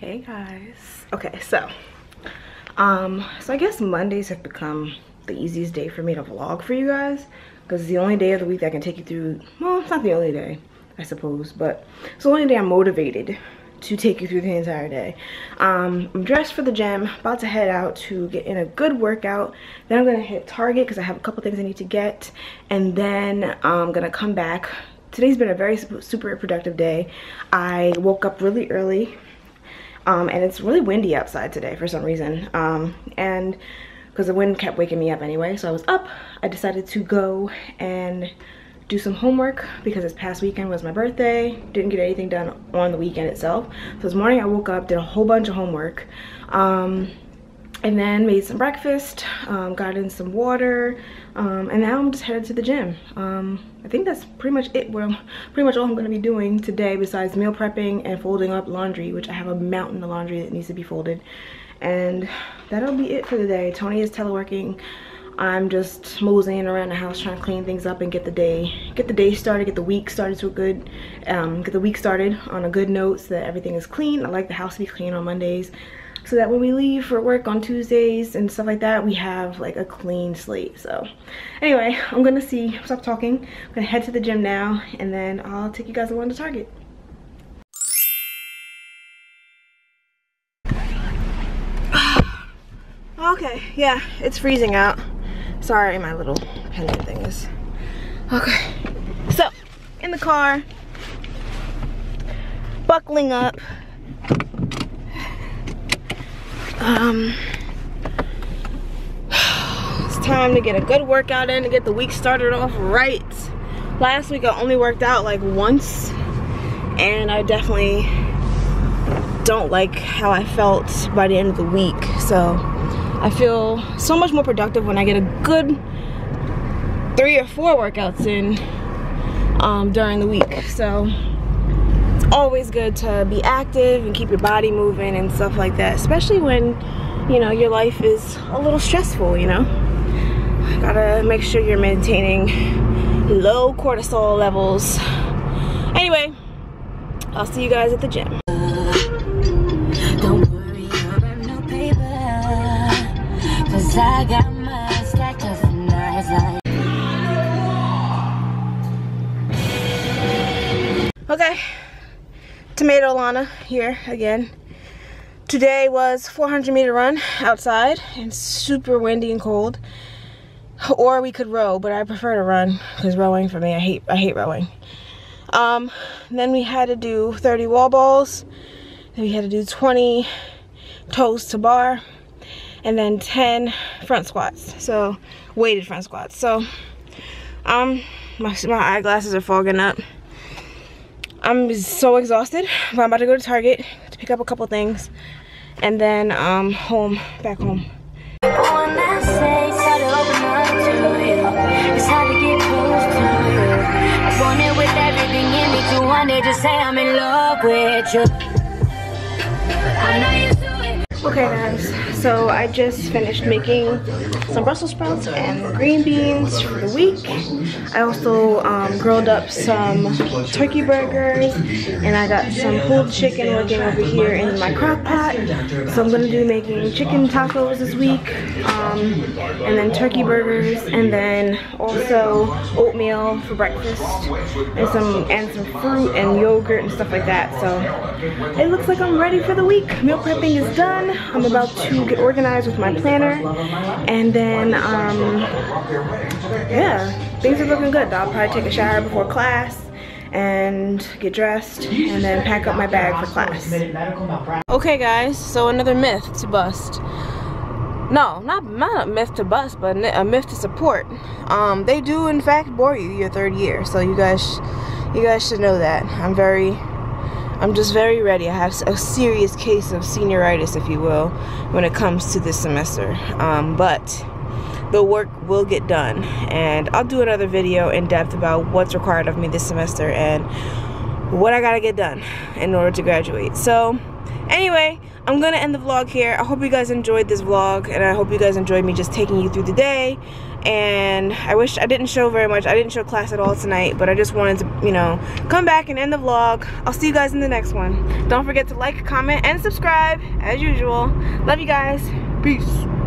Hey guys. Okay, so um so I guess Mondays have become the easiest day for me to vlog for you guys because it's the only day of the week I can take you through well, it's not the only day, I suppose, but it's the only day I'm motivated to take you through the entire day. Um, I'm dressed for the gym, about to head out to get in a good workout. Then I'm gonna hit Target because I have a couple things I need to get. And then I'm gonna come back. Today's been a very super productive day. I woke up really early um, and it's really windy outside today for some reason. Um, and because the wind kept waking me up anyway, so I was up. I decided to go and do some homework because this past weekend was my birthday. Didn't get anything done on the weekend itself. So this morning I woke up, did a whole bunch of homework. Um, and then made some breakfast, um, got in some water, um, and now I'm just headed to the gym. Um, I think that's pretty much it. Well, pretty much all I'm gonna be doing today besides meal prepping and folding up laundry, which I have a mountain of laundry that needs to be folded. And that'll be it for the day. Tony is teleworking. I'm just moseying around the house trying to clean things up and get the day get the day started, get the week started to a good um, get the week started on a good note so that everything is clean. I like the house to be clean on Mondays so that when we leave for work on Tuesdays and stuff like that, we have like a clean slate. So anyway, I'm gonna see, stop talking. I'm gonna head to the gym now and then I'll take you guys along to Target. okay, yeah, it's freezing out. Sorry, my little pendant thing is. Okay, so in the car, buckling up. Um, it's time to get a good workout in to get the week started off right. Last week I only worked out like once and I definitely don't like how I felt by the end of the week. So I feel so much more productive when I get a good three or four workouts in um, during the week. So always good to be active and keep your body moving and stuff like that, especially when, you know, your life is a little stressful, you know? Gotta make sure you're maintaining low cortisol levels. Anyway, I'll see you guys at the gym. I got my stacked up nice like Okay, Tomato Lana here again. Today was 400 meter run outside and super windy and cold. Or we could row, but I prefer to run because rowing for me, I hate I hate rowing. Um, then we had to do 30 wall balls. Then we had to do 20 toes to bar and then 10 front squats so weighted front squats so um my, my eyeglasses are fogging up i'm so exhausted but i'm about to go to target to pick up a couple things and then um home back home. I'm in love with you. Okay guys, so I just finished making some Brussels sprouts and green beans for the week. I also um, grilled up some turkey burgers and I got some pulled chicken working over here in my crock pot. So I'm gonna do making chicken tacos this week um, and then turkey burgers and then also oatmeal for breakfast and some and some fruit and yogurt and stuff like that. So it looks like I'm ready for the week. Meal prepping is I'm about to get organized with my planner and then um, yeah, things are looking good. I'll probably take a shower before class and get dressed and then pack up my bag for class. Okay guys, so another myth to bust. No, not, not a myth to bust, but a myth to support. Um, they do in fact bore you your third year, so you guys, you guys should know that. I'm very I'm just very ready. I have a serious case of senioritis, if you will, when it comes to this semester. Um, but the work will get done. And I'll do another video in depth about what's required of me this semester and what I gotta get done in order to graduate. So anyway, I'm gonna end the vlog here. I hope you guys enjoyed this vlog and I hope you guys enjoyed me just taking you through the day. And I wish I didn't show very much. I didn't show class at all tonight, but I just wanted to, you know, come back and end the vlog. I'll see you guys in the next one. Don't forget to like, comment, and subscribe as usual. Love you guys. Peace.